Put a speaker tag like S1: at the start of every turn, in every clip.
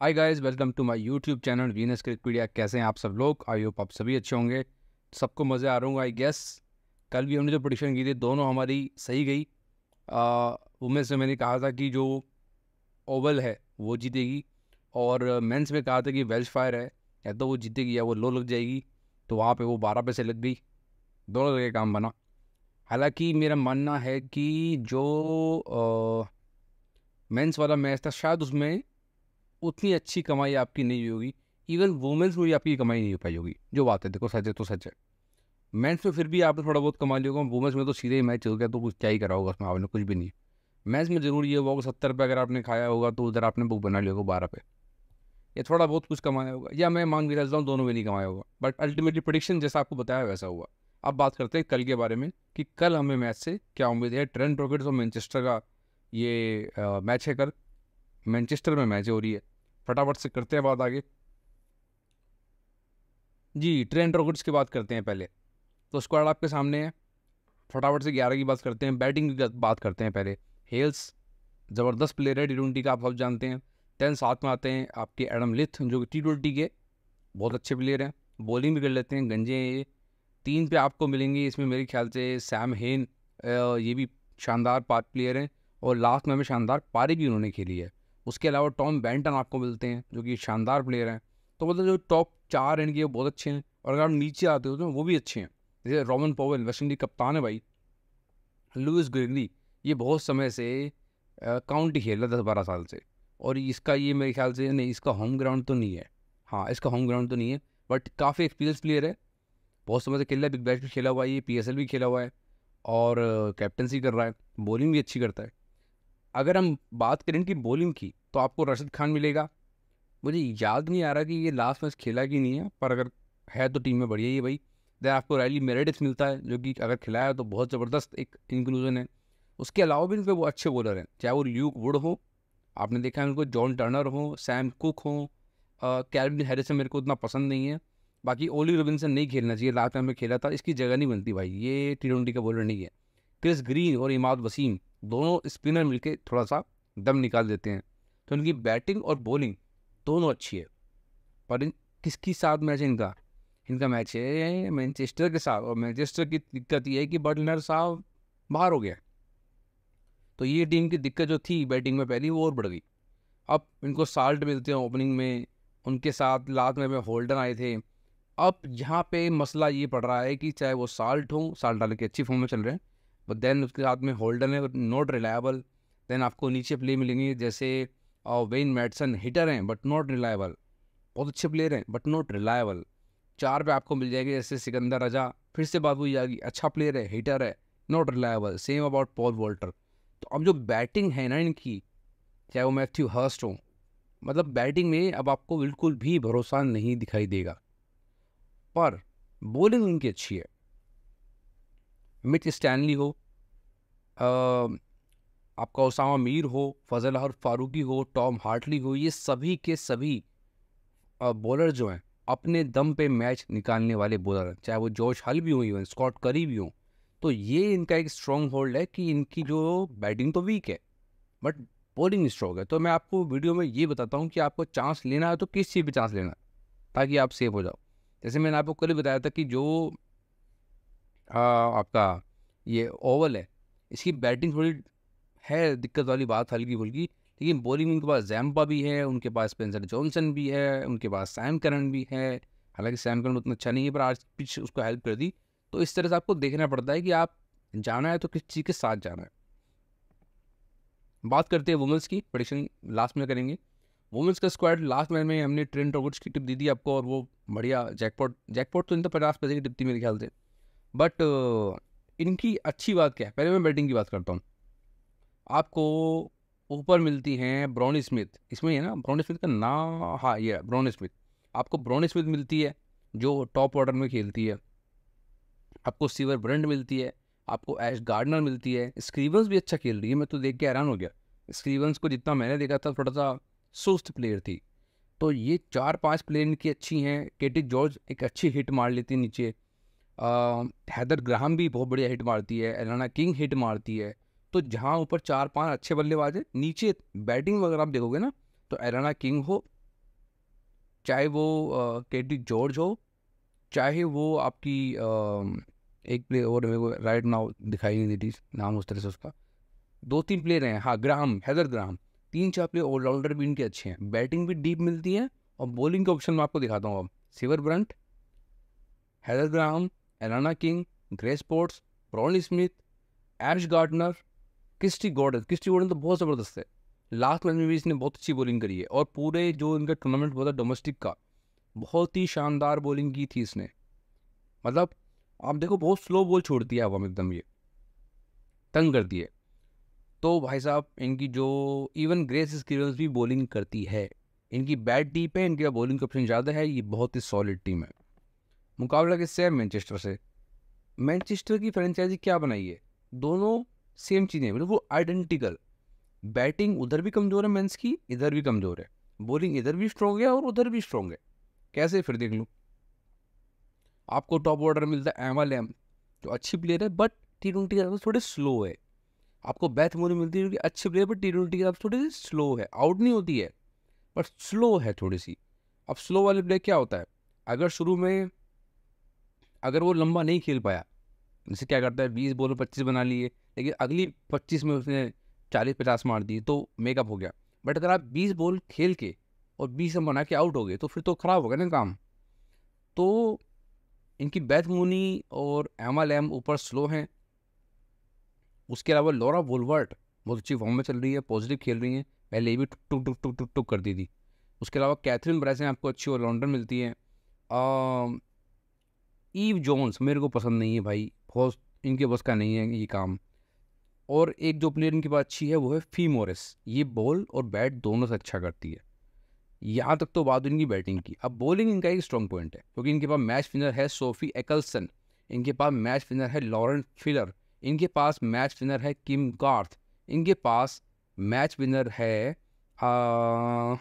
S1: Hi guys welcome to my YouTube channel Venus Cricpedia कैसे हैं आप सब लोग? आई होप आप सभी अच्छे होंगे। सबको मज़े आ रहा हूँ आई गेस कल भी हमने जो प्रोडिक्शन की थी, दोनों हमारी सही गई। उनमें से मैंने कहा था कि जो ओवल है, वो जीतेगी। और मेंस में कहा था कि वेल्श फायर है, या तो वो जीतेगी या वो लो लग जाएगी। तो वहाँ पे वो बारह पैसे लग गई। दोनों जगह काम बना। हालाँकि मेरा मानना है कि जो मेंस वाला मैच था, शायद उसमें उतनी अच्छी कमाई आपकी नहीं होगी। इवन वुमेंस में भी आपकी कमाई नहीं हो पाई होगी। जो बात है, देखो, सच है तो सच है। मेंस में फिर भी आपने थोड़ा बहुत कमा लिया होगा। वुमेंस में तो सीधे ही मैच हो गया तो कुछ क्या ही करा होगा उसमें आपने, कुछ भी नहीं। मैच में ज़रूर ये होगा, सत्तर रुपये अगर आपने खाया होगा तो उधर आपने बुक बना लिया होगा बारह पे। या थोड़ा बहुत कुछ कमाया होगा। या मैं मांग भी चलता हूँ दोनों में नहीं कमाया होगा। बट अल्टीमेटली प्रडिक्शन जैसा आपको बताया, वैसा हुआ। अब बात करते हैं कल के बारे में कि कल हमें मैच से क्या उम्मीद है। ट्रेंड रॉकेट्स और मैनचेस्टर का ये मैच है कल। मैनचेस्टर में मैच हो रही है। फटाफट से करते हैं बात आगे। जी ट्रेंड रॉकेट्स की बात करते हैं पहले। तो स्क्वाड आपके सामने है। फटाफट से ग्यारह की बात करते हैं। बैटिंग की बात करते हैं पहले। हेल्स, ज़बरदस्त प्लेयर है टी ट्वेंटी का आप सब जानते हैं। टेन साथ में आते हैं आपके एडम लिथ जो कि टी ट्वेंटी के बहुत अच्छे प्लेयर हैं। बॉलिंग भी कर लेते हैं, गंजे हैं ये। तीन पे आपको मिलेंगे, इसमें मेरे ख्याल से सैम हेन ये भी शानदार प्लेयर हैं। और लास्ट में शानदार पारी भी उन्होंने खेली है। उसके अलावा टॉम बैंटन आपको मिलते हैं, जो कि शानदार प्लेयर हैं। तो मतलब जो टॉप चार इनके वो बहुत अच्छे हैं, और अगर आप नीचे आते हो तो वो भी अच्छे हैं। जैसे रॉमन पोवेल, वेस्ट इंडीज कप्तान है भाई। लुइस ग्रिगली, ये बहुत समय से काउंटी खेल रहा है दस बारह साल से। और इसका ये मेरे ख्याल से, नहीं, इसका होम ग्राउंड तो नहीं है। हाँ इसका होम ग्राउंड तो नहीं है बट काफ़ी एक्सपीरियंस प्लेयर है। बहुत समय से खेल रहा है बिग बैश भी खेला हुआ है, ये पीएसएल भी खेला हुआ है, और कैप्टनसी कर रहा है बॉलिंग भी अच्छी करता है। अगर हम बात करें कि बॉलिंग की तो आपको रशद खान मिलेगा। मुझे याद नहीं आ रहा कि ये लास्ट मैच खेला कि नहीं है, पर अगर है तो टीम में बढ़िया ही भाई। देन आपको रैली मेरेडिस मिलता है, जो कि अगर खिलाया तो बहुत ज़बरदस्त एक इंक्लूजन है। उसके अलावा भी उनके वो अच्छे बॉलर हैं, चाहे वो ल्यूक वुड हो, आपने देखा है उनको जॉन टर्नर हो सैम कुक हो कैलविन हैरिसन मेरे को उतना पसंद नहीं है। बाकी ओली रोबिनसन नहीं खेलना चाहिए लास्ट टाइम में खेला था, इसकी जगह नहीं बनती भाई, ये टी ट्वेंटी का बॉलर नहीं है। क्रिस ग्रीन और इमाद वसीम दोनों स्पिनर मिलके थोड़ा सा दम निकाल देते हैं। तो इनकी बैटिंग और बॉलिंग दोनों अच्छी है। पर इन, किसकी साथ मैच है इनका? इनका मैच है मैनचेस्टर के साथ। और मैनचेस्टर की दिक्कत ये है कि बटलर साहब बाहर हो गया तो ये टीम की दिक्कत जो थी बैटिंग में पहली वो और बढ़ गई। अब इनको साल्ट मिलते हैं ओपनिंग में। उनके साथ लास्ट में होल्डर आए थे। अब यहाँ पे मसला ये पड़ रहा है कि चाहे वो साल्ट हो, साल्ट डाल के अच्छी फॉर्म में चल रहे हैं। बट देन उसके साथ में होल्डन है नॉट रिलायबल देन आपको नीचे प्ले मिलेंगे, जैसे वेन मैटसन हिटर हैं बट नॉट रिलायबल बहुत अच्छे प्लेयर हैं बट नॉट रिलायबल चार पे आपको मिल जाएगी, जैसे सिकंदर रजा, फिर से बात हुई जाएगी अच्छा प्लेयर है हिटर है not reliable same about Paul Walter तो अब जो बैटिंग है ना इनकी, चाहे वो मैथ्यू हर्स्ट हो मतलब बैटिंग में अब आपको बिल्कुल भी भरोसा नहीं दिखाई देगा. पर बॉलिंग उनकी अच्छी है. मिच स्टैनली हो आपका उसामा मीर हो, फजल हर फारूकी हो, टॉम हार्टली हो, ये सभी के सभी बॉलर जो हैं, अपने दम पे मैच निकालने वाले बॉलर हैं। चाहे वो जॉर्ज हल भी हो इवन स्कॉट करी भी हो तो ये इनका एक स्ट्रॉन्ग होल्ड है कि इनकी जो बैटिंग तो वीक है बट बॉलिंग स्ट्रॉन्ग है। तो मैं आपको वीडियो में ये बताता हूँ कि आपको चांस लेना है तो किस चीज़ पर चांस लेना है, ताकि आप सेफ़ हो जाओ। जैसे मैंने आपको कल बताया था कि जो आपका ये ओवल है। इसकी बैटिंग थोड़ी है, दिक्कत वाली बात हल्की फुल्की लेकिन बॉलिंग उनके पास जैम्पा भी है, उनके पास स्पेंसर जॉनसन भी है, उनके पास सैम करन भी है। हालाँकि सैम करन उतना अच्छा नहीं है, पर आज पिच उसको हेल्प कर दी। तो इस तरह से आपको देखना पड़ता है कि आप जाना है तो किस चीज़ के साथ जाना है। बात करते हैं वुमेंस की, प्रडिक्शन लास्ट में करेंगे। वुमेंस का स्क्वाड लास्ट मैच में हमने ट्रेंड रॉकेट्स की टिप दी थी आपको, और वो बढ़िया जैकपॉट जैकपॉट तो इन तो पचास पैसे की टिप थी मेरे ख्याल से। बट, इनकी अच्छी बात क्या है? पहले मैं बैटिंग की बात करता हूँ। आपको ऊपर मिलती हैं ब्राउनी स्मिथ। इसमें है ना ब्राउनी स्मिथ का नाम हाँ ये ब्राउन स्मिथ। आपको ब्राउनी स्मिथ मिलती है, जो टॉप ऑर्डर में खेलती है। आपको सीवर ब्रेंड मिलती है, आपको एश गार्डनर मिलती है। स्क्रीवंस भी अच्छा खेल रही है, मैं तो देख के हैरान हो गया। स्क्रीवंस को जितना मैंने देखा था, थोड़ा सा सुस्त प्लेयर थी। तो ये चार पाँच प्लेयर इनकी अच्छी हैं। केटी जॉर्ज एक अच्छी हिट मार लेती नीचे। हैदर ग्राहम भी बहुत बढ़िया हिट मारती है, एलाना किंग हिट मारती है। तो जहाँ ऊपर चार पाँच अच्छे बल्लेबाज हैं, नीचे बैटिंग अगर आप देखोगे ना तो एलाना किंग हो, चाहे वो केटी जॉर्ज हो, चाहे वो आपकी एक प्लेयर और मेरे को राइट नाउ दिखाई नहीं दी नाम उस तरह से उसका। दो तीन प्लेयर हैं हाँ ग्राहम, हैदर ग्राहम तीन चार प्लेयर ऑलराउंडर भी इनके अच्छे हैं। बैटिंग भी डीप मिलती है, और बॉलिंग के ऑप्शन मैं आपको दिखाता हूँ अब, Sciver Brunt, Heather Graham Alana King grey sports Brown Smith Ash Gardner Kirstie Gordon Kirstie Gordon तो बहुत ज़बरदस्त है। लास्ट मैच में भी इसने बहुत अच्छी बॉलिंग करी है। और पूरे जो इनका टूर्नामेंट हुआ था डोमेस्टिक का, बहुत ही शानदार बॉलिंग की थी इसने। मतलब आप देखो बहुत स्लो बॉल छोड़ती है अब एकदम ये। तंग करती है तो भाई साहब, इनकी जो इवन ग्रेस स्किल्स भी बॉलिंग करती है, इनकी बैट डीप है, इनकी बॉलिंग का ऑप्शन ज़्यादा है, ये बहुत ही सॉलिड टीम है। मुकाबला किससे है? मैनचेस्टर से। मैनचेस्टर की फ्रेंचाइजी क्या बनाई है? दोनों सेम चीज़ें मतलब वो आइडेंटिकल। बैटिंग उधर भी कमज़ोर है मेंस की, इधर भी कमज़ोर है। बॉलिंग इधर भी स्ट्रॉन्ग है और उधर भी स्ट्रॉन्ग है। कैसे? फिर देख लूँ। आपको टॉप ऑर्डर मिलता है एम एल एम, जो अच्छी प्लेयर है, बट टी ट्वेंटी के थोड़े स्लो है। आपको बैथ मोरी मिलती है अच्छी प्लेयर बट टी ट्वेंटी के थोड़ी सी स्लो है। आउट नहीं होती है, बट स्लो है थोड़ी सी। अब स्लो वाले प्लेयर क्या होता है? अगर शुरू में अगर वो लंबा नहीं खेल पाया, जैसे क्या करता है, बीस बॉल पच्चीस बना लिए, लेकिन अगली पच्चीस में उसने चालीस पचास मार दिए तो मेकअप हो गया। बट अगर आप बीस बॉल खेल के और बीस रन बना के आउट हो गए तो फिर तो ख़राब हो गया ना काम। तो इनकी बैथ मूनी और एमा लैम ऊपर स्लो हैं। उसके अलावा लोरा वोलवर्ट बहुत अच्छी फॉर्म में चल रही है पॉजिटिव खेल रही हैं। पहले ये भी टुक टुक टुक टुक टुक टुक करती थी। उसके अलावा कैथरीन ब्रैसें आपको अच्छी ऑलराउंडर मिलती हैं। ईव जोन्स मेरे को पसंद नहीं है भाई। बहुत इनके बस का नहीं है ये काम। और एक जो प्लेयर इनके पास अच्छी है वो है फ़ी मोरिस ये बॉल और बैट दोनों से अच्छा करती है। यहाँ तक तो बात इनकी बैटिंग की। अब बॉलिंग इनका एक स्ट्रॉन्ग पॉइंट है क्योंकि इनके पास मैच विनर है सोफी एकल्सन इनके पास मैच विनर है लॉरेंस फिलर इनके पास मैच विनर है किम गार्थ इनके पास मैच विनर है आ,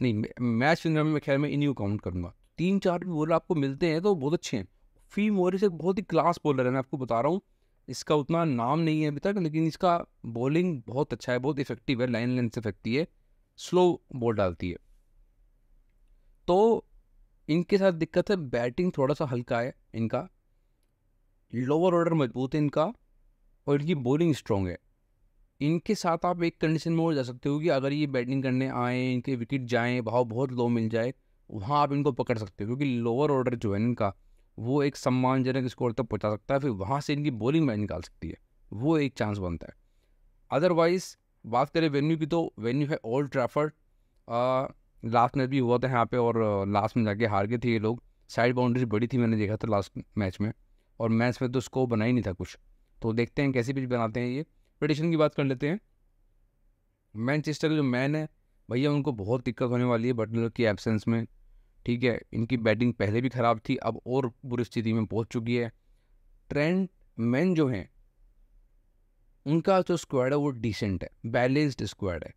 S1: नहीं मैच विनर में ख्याल में इन्हीं को काउंट करूँगा। तीन चार भी बॉलर आपको मिलते हैं तो बहुत अच्छे हैं। फ़ी मोरिस एक बहुत ही क्लास बॉलर है, मैं आपको बता रहा हूँ। इसका उतना नाम नहीं है अभी तक, लेकिन इसका बॉलिंग बहुत अच्छा है, बहुत इफ़ेक्टिव है लाइन लाइन से फेंकती है स्लो बॉल डालती है। तो इनके साथ दिक्कत है बैटिंग थोड़ा सा हल्का है इनका। लोअर ऑर्डर मज़बूत है इनका, और इनकी बॉलिंग स्ट्रॉन्ग है। इनके साथ आप एक कंडीशन में और जा सकते हो कि अगर ये बैटिंग करने आए, इनके विकेट जाएँ, भाव बहुत लो मिल जाए वहाँ आप इनको पकड़ सकते हो, क्योंकि लोअर ऑर्डर जो है इनका, वो एक सम्मानजनक स्कोर तक पहुँचा सकता है, फिर वहाँ से इनकी बॉलिंग मैच निकाल सकती है। वो एक चांस बनता है। अदरवाइज़ बात करें वेन्यू की तो वेन्यू है ओल्ड ट्रैफर्ड लास्ट मैच भी हुआ था यहाँ पे और लास्ट में जाके हार गए थे ये लोग। साइड बाउंड्री बड़ी थी, मैंने देखा था लास्ट मैच में। और मैच में तो स्कोर बना ही नहीं था कुछ। तो देखते हैं कैसी पिच बनाते हैं ये। प्रडिशन की बात कर लेते हैं। मैनचेस्टर जो मैन है, भैया उनको बहुत दिक्कत होने वाली है बटलर की एबसेंस में। ठीक है, इनकी बैटिंग पहले भी ख़राब थी, अब और बुरी स्थिति में पहुँच चुकी है। ट्रेंड मैन जो हैं, उनका जो स्क्वाड है, वो डिसेंट है, बैलेंस्ड स्क्वाड है।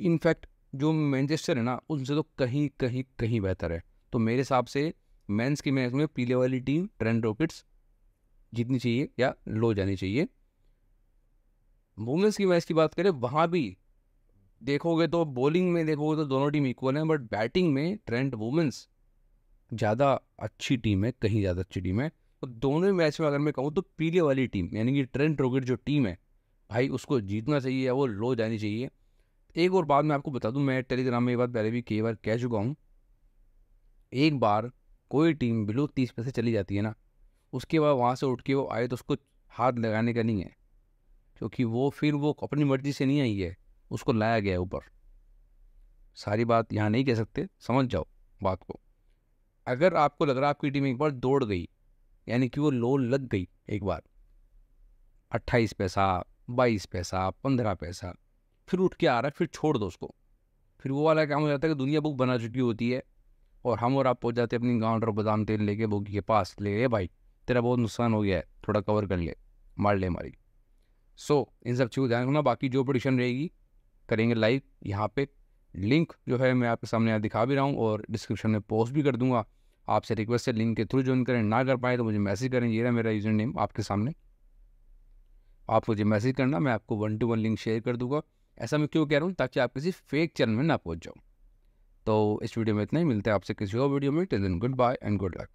S1: इनफैक्ट जो मैनचेस्टर है ना, उनसे तो कहीं कहीं कहीं बेहतर है। तो मेरे हिसाब से मेंस की मैच में पीले वाली टीम ट्रेंड रॉकेट्स जीतनी चाहिए या लो जानी चाहिए। वुमेंस की मैच की बात करें, वहाँ भी देखोगे तो बॉलिंग में देखोगे तो दोनों टीम इक्वल हैं बट बैटिंग में ट्रेंट वुमेंस ज़्यादा अच्छी टीम है, कहीं ज़्यादा अच्छी टीम है। तो दोनों मैच में अगर मैं कहूँ तो पीले वाली टीम यानी कि ट्रेंट रोकेट जो टीम है, भाई उसको जीतना चाहिए या वो लो जानी चाहिए। एक और बात मैं आपको बता दूँ, मैं टेलीग्राम में ये बात पहले भी कई बार कह चुका हूँ, एक बार कोई टीम बिलो तीस पैसे चली जाती है ना, उसके बाद वहाँ से उठ के वो आए तो उसको हाथ लगाने का नहीं है, क्योंकि वो फिर वो अपनी मर्ज़ी से नहीं आई है। उसको लाया गया ऊपर। सारी बात यहाँ नहीं कह सकते समझ जाओ बात को। अगर आपको लग रहा है आपकी टीम एक बार दौड़ गई यानी कि वो लोन लग गई एक बार अट्ठाईस पैसा बाईस पैसा पंद्रह पैसा फिर उठ के आ रहा है फिर छोड़ दो उसको। फिर वो वाला काम हो जाता है कि दुनिया बुक बना चुकी होती है और हम और आप पहुँच जाते अपनी गाँव और बादाम तेल लेके बोगी के पास ले भाई तेरा बहुत नुकसान हो गया है थोड़ा कवर कर ले मार ले हमारी। सो so, इन सब चीज़ों को ध्यान रखना बाकी जो पोजिशन रहेगी करेंगे लाइव यहाँ पे लिंक जो है मैं आपके सामने यहाँ दिखा भी रहा हूँ और डिस्क्रिप्शन में पोस्ट भी कर दूँगा। आपसे रिक्वेस्ट है लिंक के थ्रू ज्वाइन करें, ना कर पाए तो मुझे मैसेज करें, ये रहा मेरा यूज़र नेम आपके सामने। आप मुझे मैसेज करना, मैं आपको one two one link share कर दूँगा। ऐसा मैं क्यों कह रहा हूँ ताकि आप किसी फेक चैनल में ना पहुँच जाओ। तो इस वीडियो में इतना ही, मिलते हैं आपसे किसी और वीडियो में। Till good bye and good luck